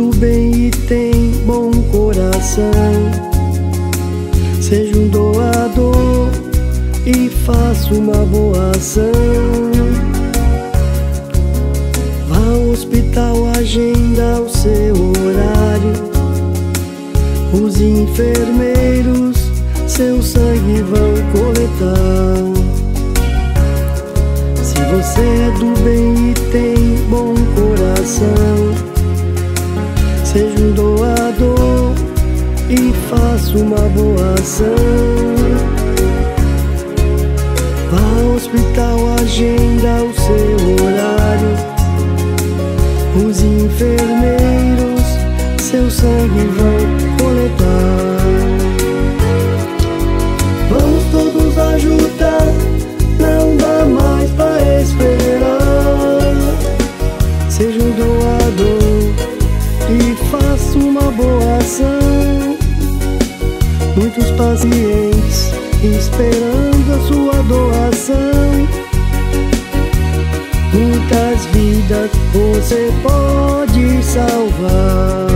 do bem e tem bom coração, seja um doador e faça uma boa ação. Vá ao hospital, agenda o seu horário. Os enfermeiros seu sangue vão coletar. Doador e faça uma boa ação. Vá ao hospital, agenda o seu horário. Os enfermeiros seu sangue vão coletar. Vamos todos ajudar, não dá mais pra esperar. Seja um doador e faça uma boa ação. Muitos pacientes esperando a sua doação. Muitas vidas você pode salvar.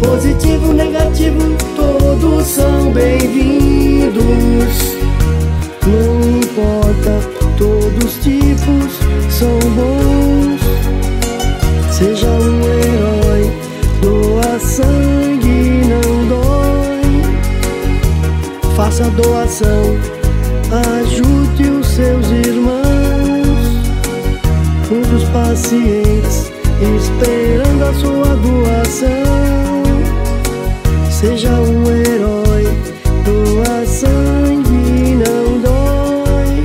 Positivo, negativo, todos são bem-vindos. Faça doação, ajude os seus irmãos. Muitos pacientes esperando a sua doação. Seja um herói, doa sangue, não dói.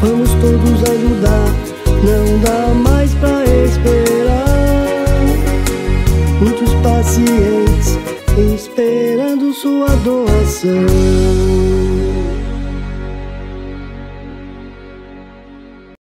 Vamos todos ajudar, não dá mais pra esperar. Muitos pacientes esperando sua doação.